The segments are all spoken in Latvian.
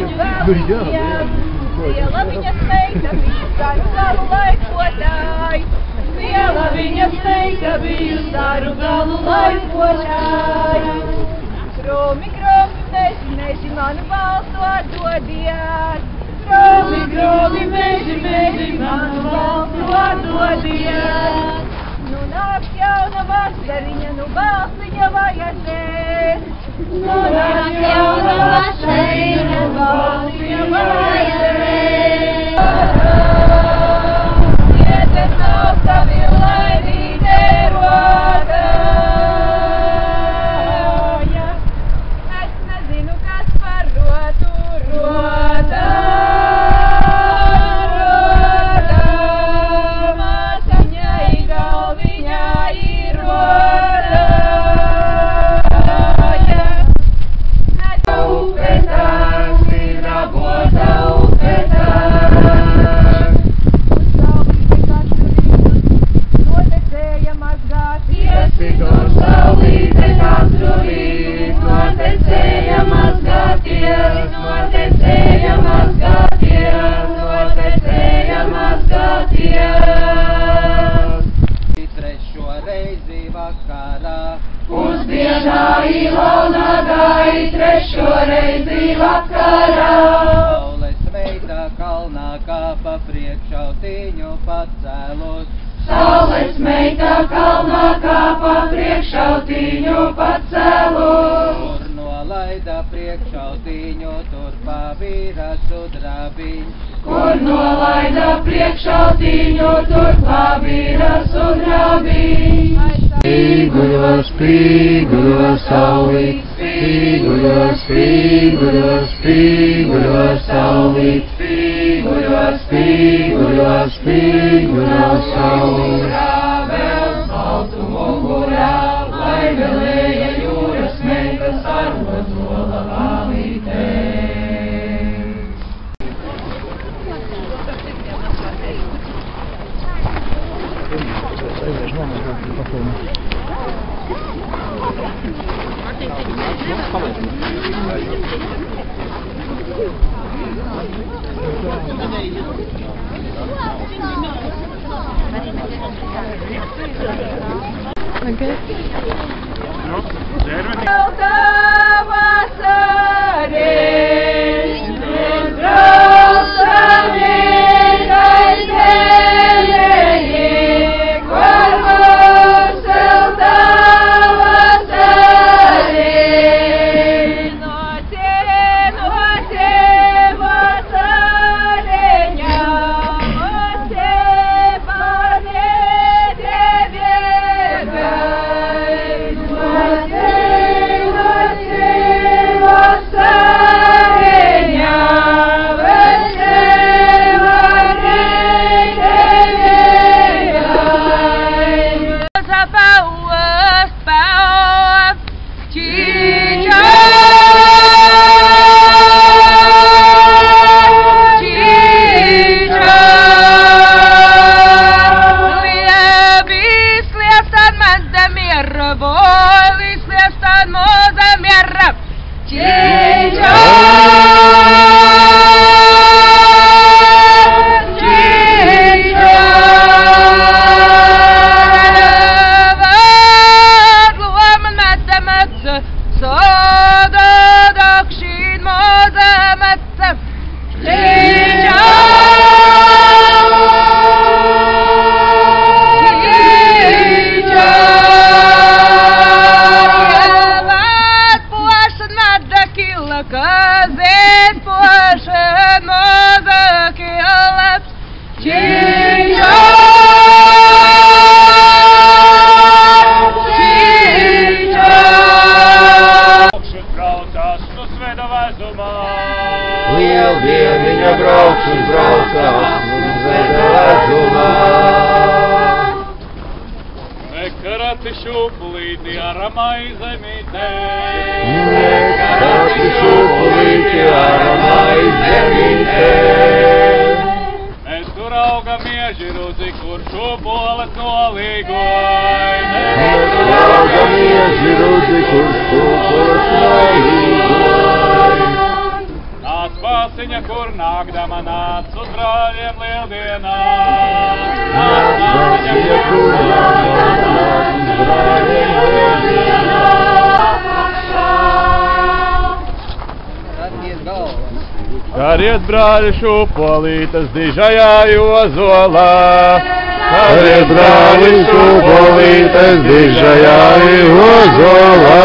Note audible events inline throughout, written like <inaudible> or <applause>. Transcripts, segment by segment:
līdz zariņu galviņiem. Liela viņa bija zaru galu laikotāji, liela viņa bija zaru galu laikotāji. Gromi, gromi, meži, meži, manu balstu atdodiet. Gromi, gromi, meži, meži, manu balstu atdodiet. Nu nāk jauna vasariņa, nu balsiņa vajadzēs. Nu nāk jauna Ilona gāja trešo reizi vakarā. Saules meita kalnā kāpa priekšautiņu pacēlus. Saules meita kalnā kāpa priekšautiņu pacēlus. Tur nolaida priekšautiņu, tur pavīra sudrabiņš. Kur nolaida priekšautiņu, tur pabīra sudrabiņš. Spīguļo, spīguļo, saulīt, spīguļo, spīguļo, spīguļo, saulīt, spīguļo, spīguļo, spīguļo, saulīt. 那个。Aramai zemītē. Nekādi šūpulīti aramai zemītē. Mēs tur augam iežiruzi, kur šūpoles nolīgoja. Mēs tur augam iežiruzi, kur šūpoles nolīgoja. Nāc pāsiņa, kur nākdama nāc uz brāļiem lieldienā. Nāc pāsiņa, kur nākdama nāc uz brāļiem lieldienā. Sariet, brāļi, šūpolītas dižajā jozolā. Sariet, brāļi, šūpolītas dižajā jozolā.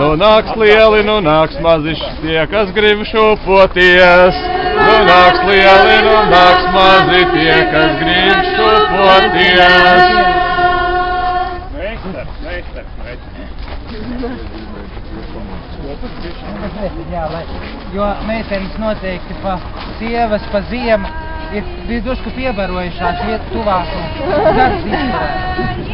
Nu nāks lieli, nu nāks mazišs tie, kas grib šūpoties. Nu nāks lieli, nu nāks mazi tie, kas grib šūpoties. Meistars, meistars. Jā, lai, jo meitenes noteikti pa sievas, pa ziemu ir bijuši piebarojušās vietas tuvāk un gads izturēt.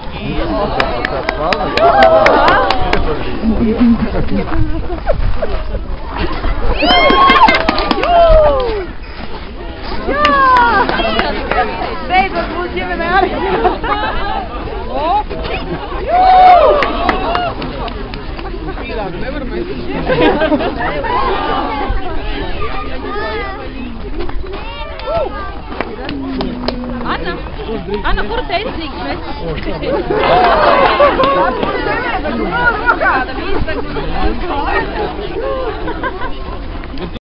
Never <laughs> mind. <laughs> <laughs>